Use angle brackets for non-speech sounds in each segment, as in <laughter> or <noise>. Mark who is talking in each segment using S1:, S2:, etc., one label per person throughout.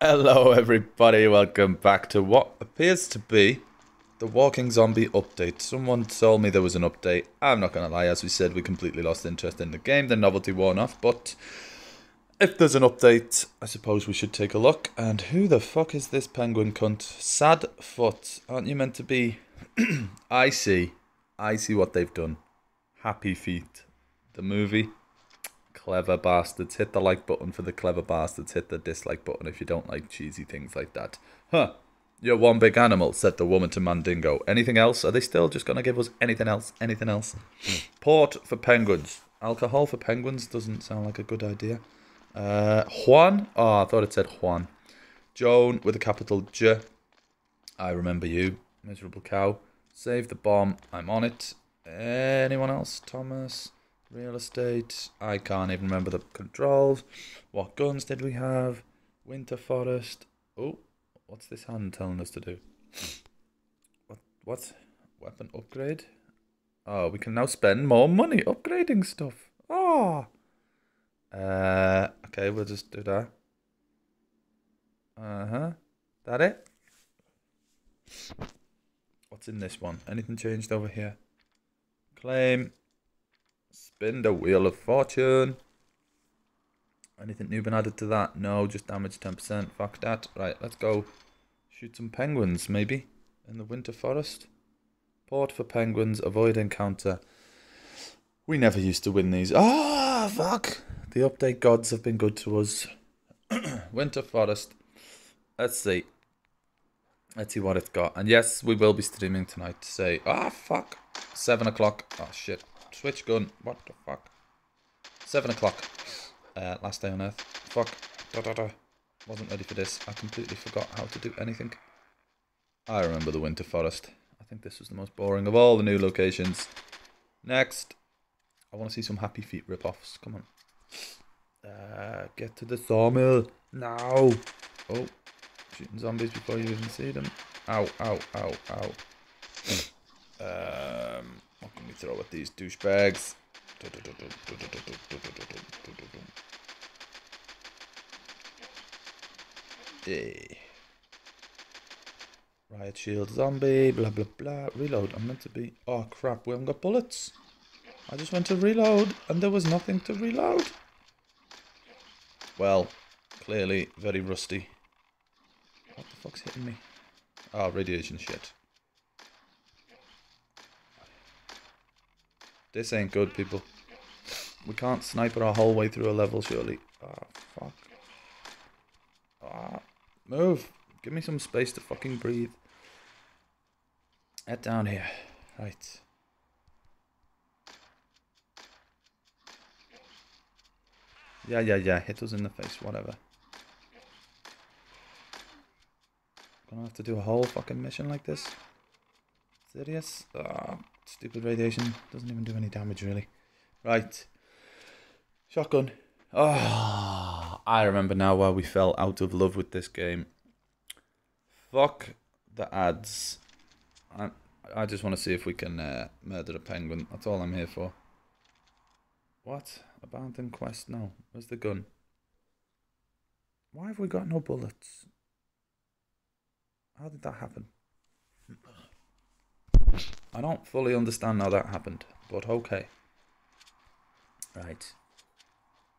S1: Hello, everybody. Welcome back to what appears to be the Walking Zombie update. Someone told me there was an update. I'm not going to lie, as we said, we completely lost interest in the game. The novelty worn off, but if there's an update, I suppose we should take a look. And who the fuck is this penguin cunt? Sad foot. Aren't you meant to be? <clears throat> I see. I see what they've done. Happy Feet. The movie. Clever bastards. Hit the like button for the clever bastards. Hit the dislike button if you don't like cheesy things like that. Huh. You're one big animal, said the woman to Mandingo. Anything else? Are they still just going to give us anything else? Anything else? Port for penguins. Alcohol for penguins doesn't sound like a good idea. Uh, Juan? Oh, I thought it said Juan. Joan with a capital J. I remember you. Miserable cow. Save the bomb. I'm on it. Anyone else? Thomas? Real estate. I can't even remember the controls. What guns did we have? Winter forest. Oh, what's this hand telling us to do? What? What? Weapon upgrade? Oh, we can now spend more money upgrading stuff. Oh. Uh, okay, we'll just do that. Uh huh. That it? What's in this one? Anything changed over here? Claim. Spin the wheel of fortune. Anything new been added to that? No, just damage 10%. Fuck that. Right, let's go shoot some penguins, maybe, in the winter forest. Port for penguins, avoid encounter. We never used to win these. Ah, oh, fuck. The update gods have been good to us. <clears throat> winter forest. Let's see. Let's see what it's got. And yes, we will be streaming tonight to say, ah, oh, fuck. Seven o'clock. Oh, shit. Switch gun. What the fuck? Seven o'clock. Uh, last day on Earth. Fuck. Da, da, da. Wasn't ready for this. I completely forgot how to do anything. I remember the Winter Forest. I think this was the most boring of all the new locations. Next. I want to see some Happy Feet rip-offs. Come on. Uh, get to the sawmill. Now. Oh. Shooting zombies before you even see them. Ow, ow, ow, ow. um, what can we throw at these douchebags? Hey. Riot shield zombie, blah blah blah. Reload. I'm meant to be. Oh crap, we haven't got bullets. I just went to reload and there was nothing to reload. Well, clearly very rusty. What the fuck's hitting me? Oh, radiation shit. This ain't good, people. We can't sniper our whole way through a level, surely. Oh, fuck. Ah, move. Give me some space to fucking breathe. Head down here. Right. Yeah, yeah, yeah. Hit us in the face. Whatever. Gonna have to do a whole fucking mission like this? Serious? Oh, stupid radiation. Doesn't even do any damage, really. Right. Shotgun. Oh, <sighs> I remember now why we fell out of love with this game. Fuck the ads. I, I just want to see if we can uh, murder a penguin. That's all I'm here for. What? Abandoned quest? No. Where's the gun? Why have we got no bullets? How did that happen? I don't fully understand how that happened, but okay. Right.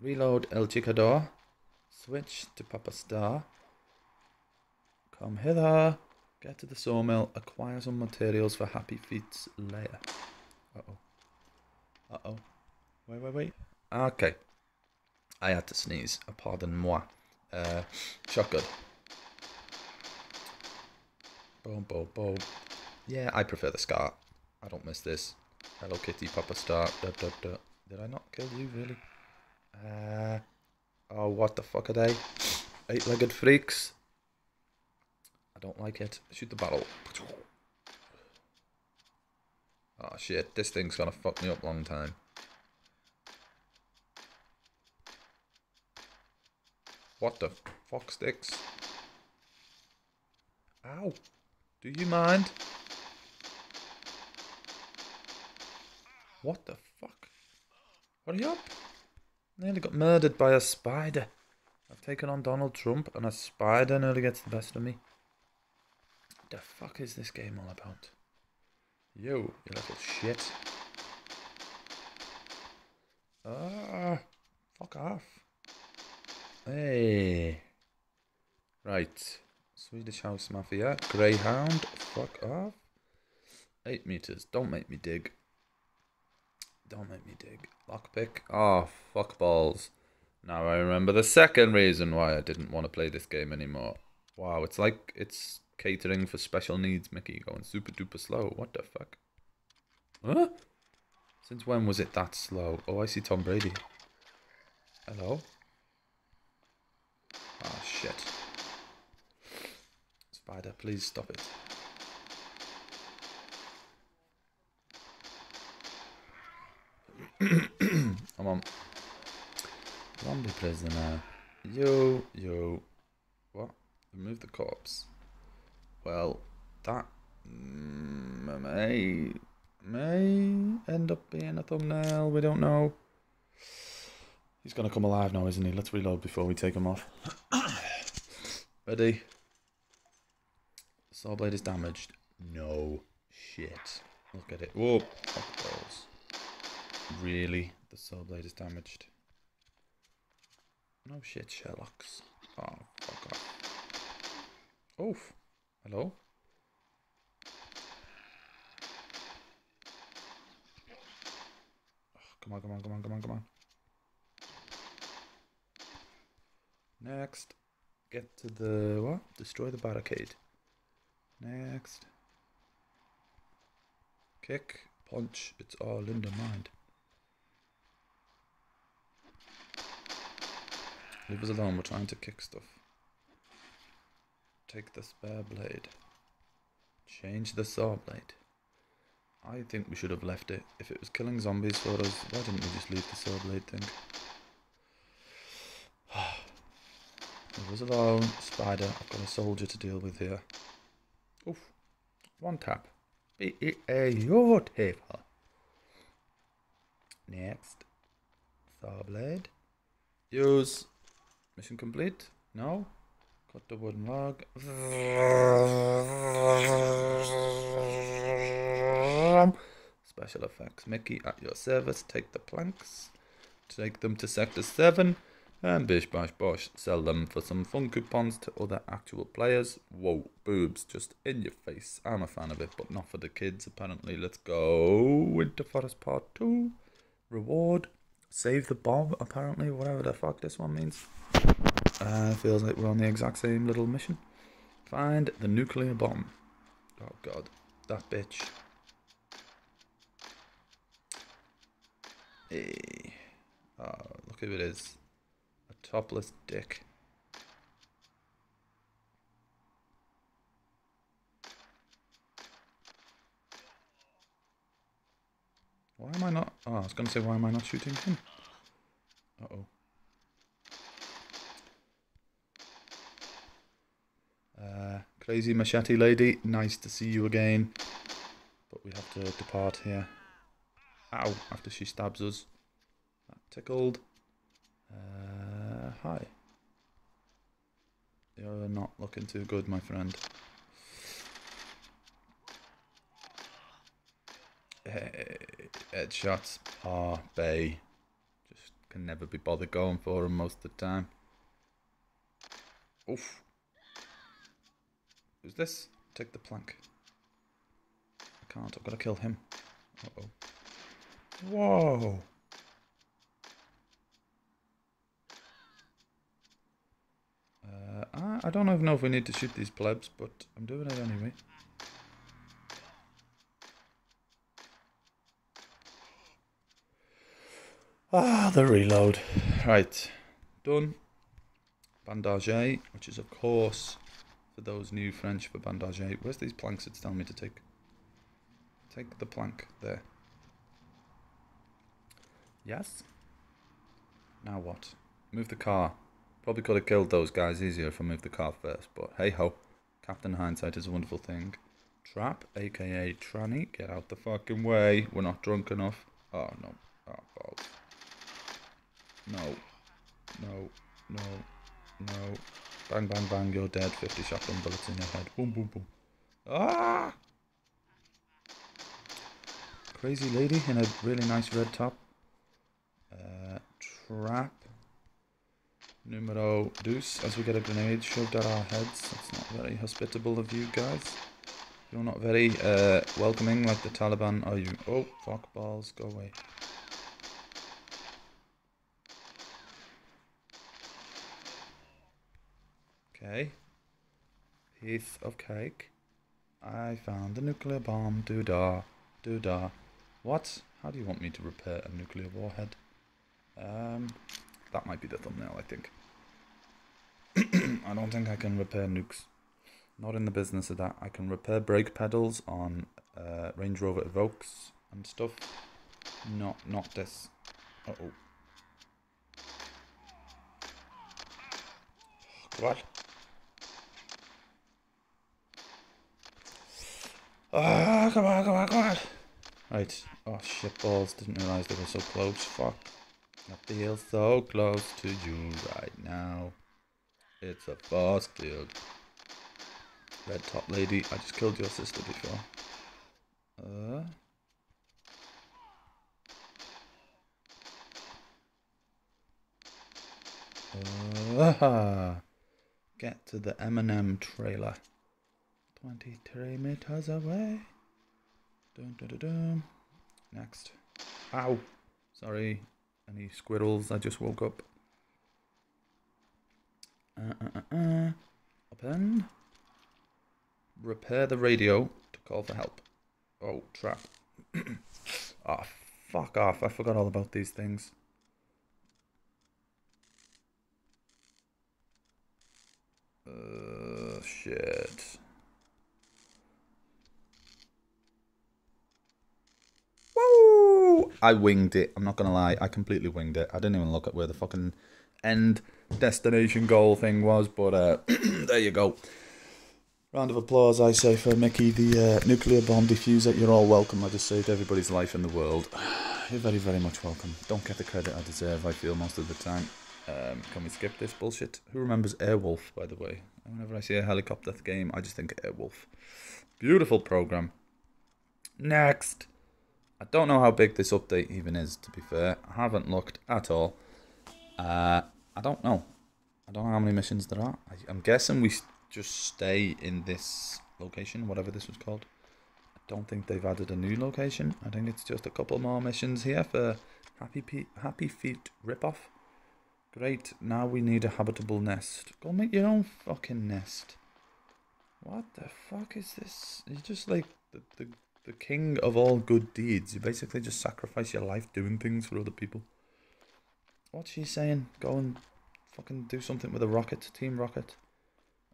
S1: Reload El Chicador. Switch to Papa Star. Come hither. Get to the sawmill. Acquire some materials for Happy Feet's lair. Uh-oh. Uh-oh. Wait, wait, wait. Okay. I had to sneeze. Pardon moi. Uh, shotgun. Boom, boom, boom. Yeah, I prefer the scar. I don't miss this. Hello Kitty, Papa Star. Da, da, da. Did I not kill you, really? Uh, oh, what the fuck are they? Eight-legged freaks. I don't like it. Shoot the barrel. Oh shit, this thing's gonna fuck me up long time. What the fuck sticks? Ow. Do you mind? What the fuck? Hurry up. Nearly got murdered by a spider. I've taken on Donald Trump and a spider nearly gets the best of me. The fuck is this game all about? Yo, you little shit. Ah, fuck off. Hey. Right. Swedish House Mafia. Greyhound. Fuck off. Eight meters. Don't make me dig. Don't make me dig. Lockpick. Oh, fuck balls. Now I remember the second reason why I didn't want to play this game anymore. Wow, it's like it's catering for special needs Mickey going super duper slow. What the fuck? Huh? Since when was it that slow? Oh, I see Tom Brady. Hello? Ah, shit. Spider, please stop it. Come on. Zombie prisoner. Yo, yo. What? Remove the corpse. Well, that mm, may may end up being a thumbnail. We don't know. He's gonna come alive now, isn't he? Let's reload before we take him off. <coughs> Ready? Saw blade is damaged. No shit. Look at it. Whoa. Really? The saw blade is damaged. No shit, Sherlock's. Oh, fuck off. Oof. Hello? Oh, come on, come on, come on, come on, come on. Next. Get to the... what? Destroy the barricade. Next. Kick, punch, it's all in the mind. Leave us alone, we're trying to kick stuff. Take the spare blade. Change the saw blade. I think we should have left it. If it was killing zombies for us, why didn't we just leave the saw blade thing? <sighs> Leave us alone, spider. I've got a soldier to deal with here. Oof. One tap. Be it a your table. Next. Saw blade. Use Mission complete? No? Got the wooden log. Special effects. Mickey at your service. Take the planks. Take them to Sector 7. And bish bash bosh. Sell them for some fun coupons to other actual players. Whoa, boobs just in your face. I'm a fan of it, but not for the kids apparently. Let's go. Winter Forest Part 2. Reward. Save the bomb, apparently. Whatever the fuck this one means. Uh, feels like we're on the exact same little mission. Find the nuclear bomb. Oh god, that bitch. Hey. Oh, look who it is. A topless dick. Why am I not... Oh, I was going to say, why am I not shooting him? Uh-oh. Uh, crazy machete lady, nice to see you again. But we have to depart here. Ow, after she stabs us. That tickled. Uh, hi. You're not looking too good, my friend. Headshots. are oh, Bay. Just can never be bothered going for them most of the time. Oof. Who's this? Take the plank. I can't. I've got to kill him. Uh oh. Whoa. Uh, I, I don't even know if we need to shoot these plebs, but I'm doing it anyway. Ah, the reload. Right. Done. Bandage, which is of course for those new French for bandage. Where's these planks it's telling me to take? Take the plank there. Yes? Now what? Move the car. Probably could have killed those guys easier if I moved the car first, but hey ho. Captain Hindsight is a wonderful thing. Trap, aka Tranny, get out the fucking way. We're not drunk enough. Oh no. Oh balls. No. No. No. No. Bang, bang, bang, you're dead. 50 shotgun bullets in your head. Boom, boom, boom. Ah! Crazy lady in a really nice red top. Uh, trap. Numero deuce as we get a grenade shoved at our heads. That's not very hospitable of you guys. You're not very uh, welcoming like the Taliban are you. Oh, fuck balls, go away. Okay. Piece of cake. I found the nuclear bomb. Doo-dah. Doo-dah. What? How do you want me to repair a nuclear warhead? Um, that might be the thumbnail, I think. <clears throat> I don't think I can repair nukes. Not in the business of that. I can repair brake pedals on uh, Range Rover Evoques and stuff. Not, not this. Uh oh. What? Ah, come on, come on, come on. Right. Oh, shit balls. Didn't realise they were so close. Fuck. I feel so close to you right now. It's a force field. Red top lady. I just killed your sister before. Uh. Uh, <laughs> get to the Eminem trailer. 23 meters away. Dun, dun, dun, dun. Next. Ow. Sorry. Any squirrels? I just woke up. Uh, uh, uh, uh. Open. Repair the radio to call for help. Oh, trap. oh, <clears throat> fuck off. I forgot all about these things. Uh, shit. I winged it. I'm not gonna lie. I completely winged it. I didn't even look at where the fucking end destination goal thing was, but uh, <clears throat> there you go. Round of applause, I say, for Mickey, the uh, nuclear bomb diffuser. You're all welcome. I just saved everybody's life in the world. <sighs> You're very, very much welcome. Don't get the credit I deserve, I feel, most of the time. Um, can we skip this bullshit? Who remembers Airwolf, by the way? Whenever I see a helicopter game, I just think Airwolf. Beautiful program. Next. I don't know how big this update even is, to be fair. I haven't looked at all. Uh, I don't know. I don't know how many missions there are. I, I'm guessing we just stay in this location, whatever this was called. I don't think they've added a new location. I think it's just a couple more missions here for Happy Pe Happy Feet ripoff. Great, now we need a habitable nest. Go make your own fucking nest. What the fuck is this? You're just like the, the, the king of all good deeds. You basically just sacrifice your life doing things for other people. What's she saying? Go and fucking do something with a rocket, Team Rocket.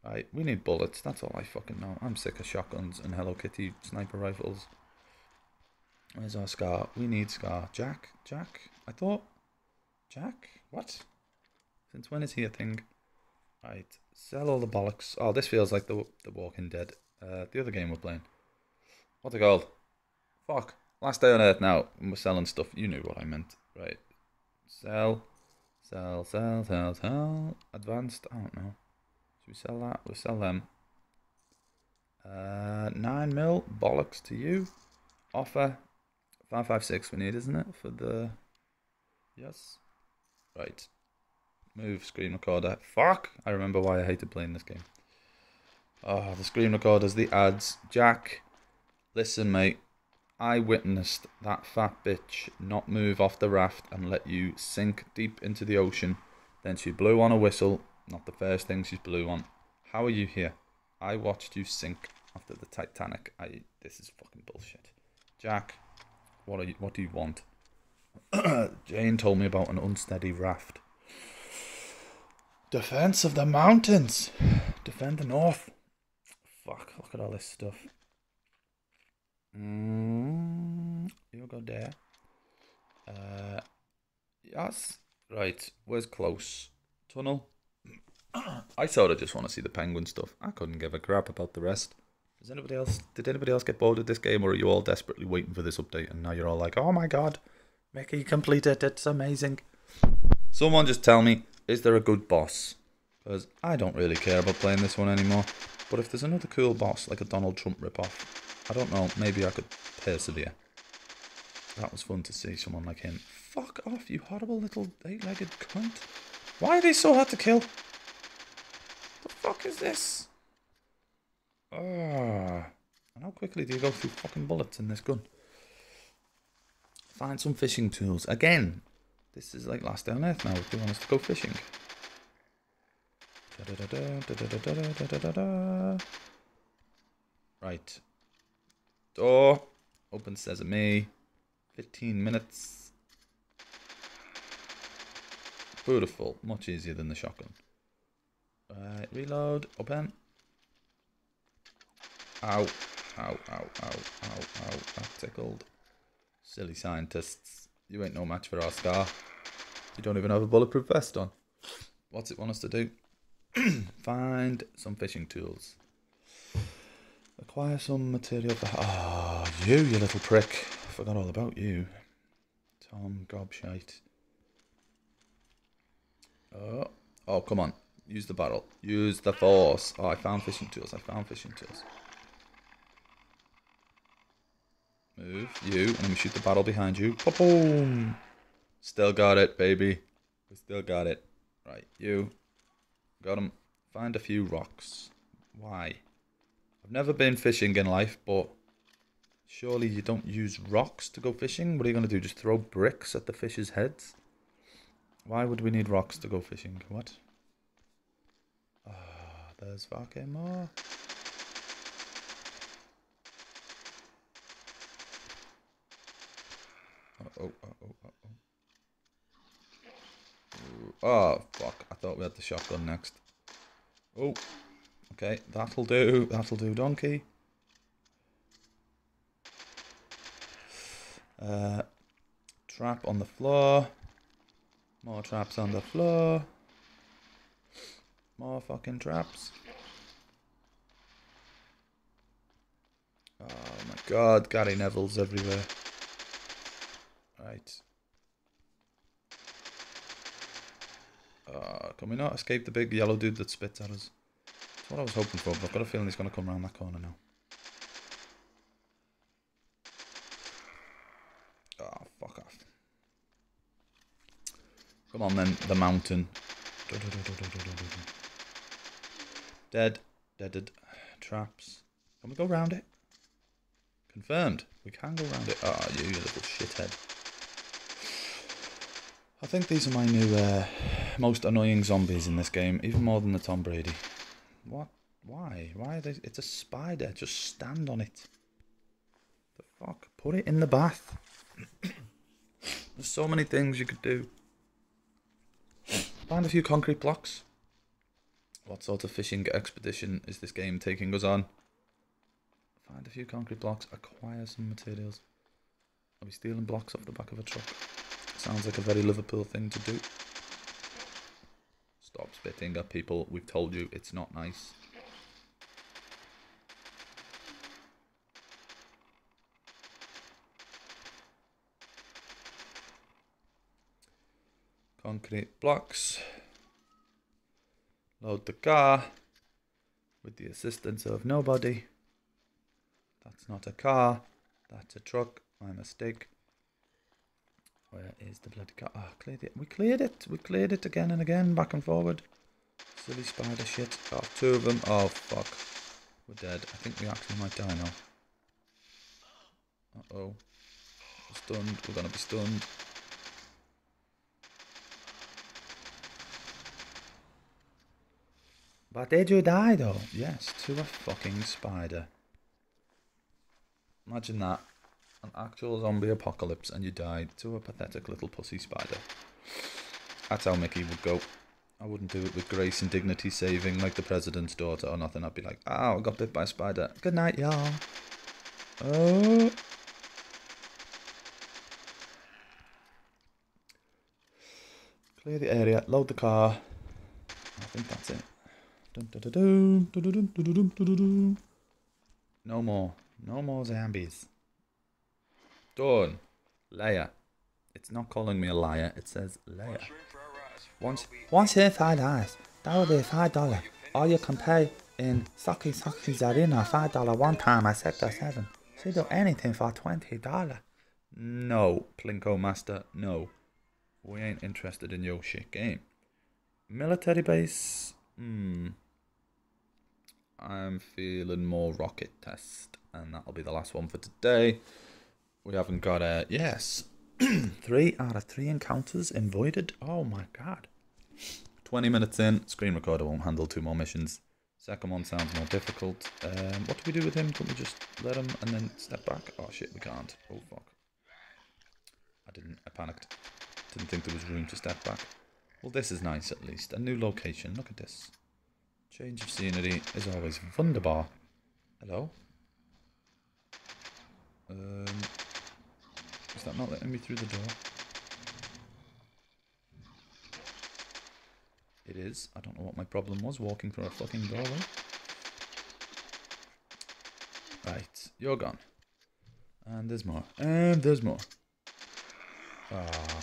S1: Right, we need bullets. That's all I fucking know. I'm sick of shotguns and Hello Kitty sniper rifles. Where's our Scar? We need Scar. Jack? Jack? I thought... Jack? What? Since when is he a thing? Right, sell all the bollocks. Oh, this feels like the the Walking Dead. Uh, the other game we're playing. What's it called? Fuck. Last day on Earth now. We're selling stuff. You knew what I meant. Right. Sell. Sell, sell, sell, sell. Advanced. I don't know. Should we sell that? We'll sell them. Uh, 9 mil. Bollocks to you. Offer. 556 we need, isn't it? For the... Yes. Right. Move screen recorder. Fuck! I remember why I hated playing this game. Oh, the screen recorders, the ads. Jack, listen, mate. I witnessed that fat bitch not move off the raft and let you sink deep into the ocean. Then she blew on a whistle. Not the first thing she's blew on. How are you here? I watched you sink after the Titanic. I. This is fucking bullshit. Jack, what are you? What do you want? <clears throat> Jane told me about an unsteady raft. Defense of the mountains. Defend the north. Fuck, look at all this stuff. Mm, you go there. Uh, yes. Right, where's close? Tunnel. <clears throat> I sort of just want to see the penguin stuff. I couldn't give a crap about the rest. Does anybody else? Did anybody else get bored of this game, or are you all desperately waiting for this update? And now you're all like, "Oh my god, Mickey completed it! It's amazing." Someone just tell me, is there a good boss? Because I don't really care about playing this one anymore. But if there's another cool boss, like a Donald Trump ripoff, I don't know, maybe I could persevere. That was fun to see someone like him. Fuck off, you horrible little eight-legged cunt. Why are they so hard to kill? The fuck is this? Ah. And how quickly do you go through fucking bullets in this gun? Find some fishing tools. Again, this is like last day on earth now. They want us to go fishing. Right. Door. Open sesame. 15 minutes. Beautiful. Much easier than the shotgun. Right, reload. Open. Ow. Ow, ow, ow, ow, ow. That tickled. Silly scientists. You ain't no match for our scar. You don't even have a bulletproof vest on. What's it want us to do? <clears throat> Find some fishing tools. Acquire some material for... Ah, oh, you, you little prick. I forgot all about you. Tom Gobshite. Oh, oh, come on. Use the barrel. Use the force. Oh, I found fishing tools. I found fishing tools. Move. You. And me shoot the barrel behind you. Boom. Still got it, baby. We still got it. Right, you. Got him. Find a few rocks. Why? I've never been fishing in life, but surely you don't use rocks to go fishing? What are you going to do? Just throw bricks at the fish's heads? Why would we need rocks to go fishing? What? Ah, oh, there's fucking more. Uh oh, uh oh, uh oh. Oh, fuck. I thought we had the shotgun next. Oh. Okay, that'll do. That'll do, donkey. Uh, trap on the floor. More traps on the floor. More fucking traps. Oh my god, Gary Neville's everywhere. Right. Uh, can we not escape the big yellow dude that spits at us? What I was hoping for, but I've got a feeling he's going to come around that corner now. Oh, fuck off. Come on then, the mountain. Dead. Deaded. Traps. Can we go round it? Confirmed. We can go round it. Ah, oh, you, you little shithead. I think these are my new uh, most annoying zombies in this game, even more than the Tom Brady. What? Why? Why? They, it's a spider. Just stand on it. The fuck? Put it in the bath. <coughs> There's so many things you could do. Find a few concrete blocks. What sort of fishing expedition is this game taking us on? Find a few concrete blocks. Acquire some materials. Are we stealing blocks off the back of a truck? Sounds like a very Liverpool thing to do. Stop spitting at people. We've told you it's not nice. Concrete blocks. Load the car with the assistance of nobody. That's not a car. That's a truck. My mistake. Where is the bloody car? Oh, cleared it. We cleared it. We cleared it again and again, back and forward. Silly spider shit. Oh, two of them. Oh, fuck. We're dead. I think we actually might die now. Uh-oh. Stunned. We're gonna be stunned. But did you die though? Yes, to a fucking spider. Imagine that an actual zombie apocalypse and you died to a pathetic little pussy spider. That's how Mickey would go. I wouldn't do it with grace and dignity saving like the president's daughter or nothing. I'd be like, oh, I got bit by a spider. Good night, y'all. Oh. Clear the area, load the car. I think that's it. No more. No more zombies. Done. Liar. It's not calling me a liar. It says liar. Once, once here, fried eyes.
S2: That would be five dollar. All you can pay in Saki Saki Zarina five dollar one time at Sector Seven. She do anything for twenty dollar.
S1: No, Plinko Master, no. We ain't interested in your shit game. Military base, hmm. I'm feeling more rocket test, and that'll be the last one for today. We haven't got a yes. <clears throat> three out of three encounters avoided. Oh my god. 20 minutes in, screen recorder won't handle two more missions. Second one sounds more difficult. Um, what do we do with him? Can we just let him and then step back? Oh shit, we can't. Oh fuck. I didn't, I panicked. Didn't think there was room to step back. Well, this is nice at least. A new location. Look at this. Change of scenery is always wunderbar. Hello? Um, is that not letting me through the door? It is. I don't know what my problem was walking through a fucking doorway. Right, you're gone. And there's more. And there's more. Ah,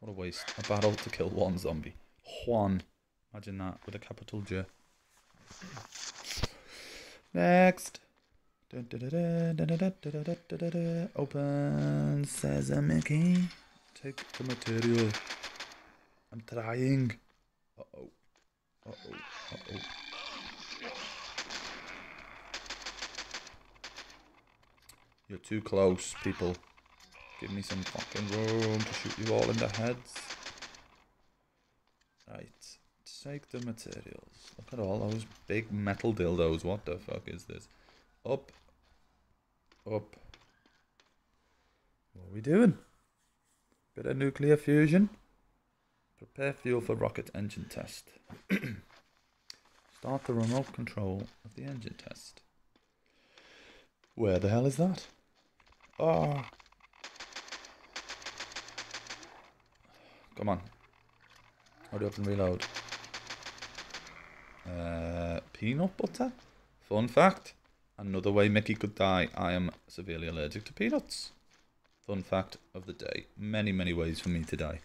S1: what a waste. A battle to kill one zombie. Juan. Imagine that with a capital J. Next. Open sesame key. Take the material. I'm trying. Uh oh. Uh oh. Uh oh. You're too close, people. Give me some fucking room to shoot you all in the heads. Right. Take the materials. Look at all those big metal dildos. What the fuck is this? Up. Up. What are we doing? Bit of nuclear fusion. Prepare fuel for rocket engine test. <clears throat> Start the remote control of the engine test. Where the hell is that? Oh. Come on. Hurry up and reload. Uh, peanut butter? Fun fact. Another way Mickey could die. I am severely allergic to peanuts. Fun fact of the day. Many, many ways for me to die.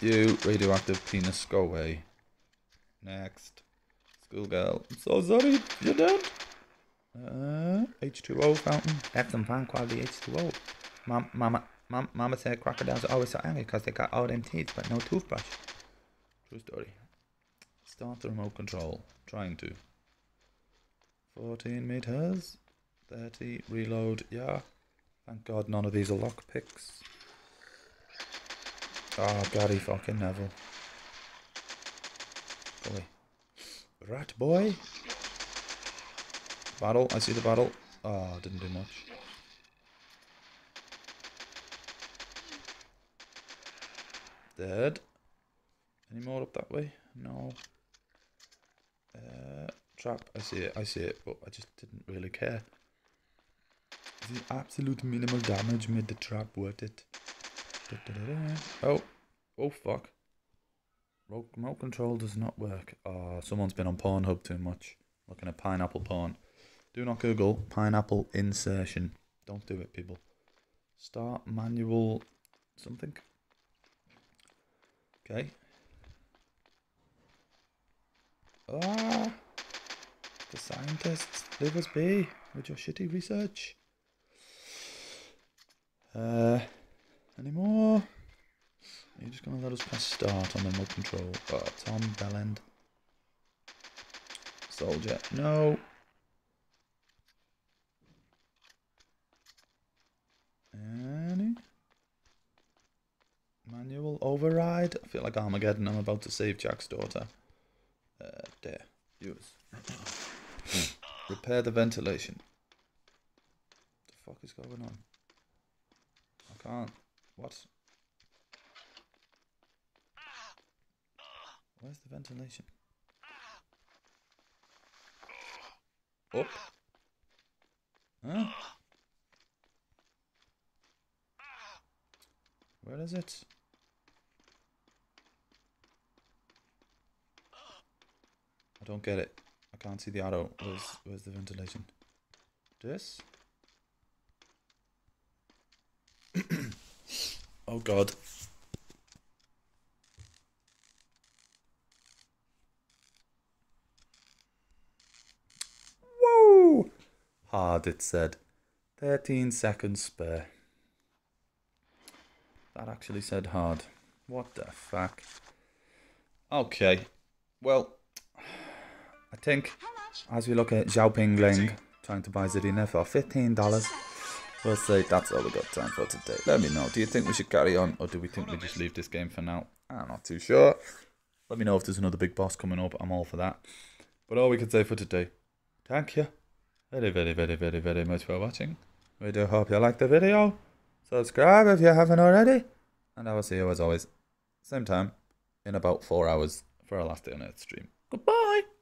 S1: You radioactive penis, go away. Next. Schoolgirl. I'm so sorry. You're dead. Uh, H2O fountain.
S2: That's some fine quality H2O. Mom, mama, mom, mama said crocodiles are always so angry because they got all them teeth but no toothbrush.
S1: True story. Start the remote control. Trying to. 14 meters. 30. Reload. Yeah. Thank God none of these are lockpicks. Oh, Gary fucking Neville. Boy. Rat boy. Battle. I see the battle. Oh, didn't do much. Dead. Any more up that way? No. Uh, trap. I see it. I see it. But I just didn't really care. The absolute minimal damage made the trap worth it. Da, da, da, oh. Oh, fuck. Remote control does not work. Oh, someone's been on Pornhub too much. Looking at pineapple porn. Do not Google pineapple insertion. Don't do it, people. Start manual something. Okay. Ah! The scientists, leave us be with your shitty research. Uh, any more? Are you just going to let us press start on the remote control? Oh, Tom Bellend. Soldier. No. Any? Manual override. I feel like Armageddon. I'm about to save Jack's daughter. Uh, there. Use. Hmm. Repair the ventilation. What the fuck is going on? I can't. What? Where's the ventilation? Up? Huh? Where is it? I don't get it. I can't see the auto. Where's, where's the ventilation? This? <clears throat> oh god. Whoa! Hard, it said. 13 seconds spare. That actually said hard. What the fuck? Okay. Well, I think as we look at Xiaoping Ling trying to buy Zarina for $15, we'll say that's all we got time for today. Let me know. Do you think we should carry on or do we think we just leave this game for now? I'm not too sure. Let me know if there's another big boss coming up. I'm all for that. But all we can say for today, thank you very, very, very, very, very much for watching. We do hope you liked the video. Subscribe if you haven't already. And I will see you as always, same time, in about four hours for our last day on Earth stream. Goodbye!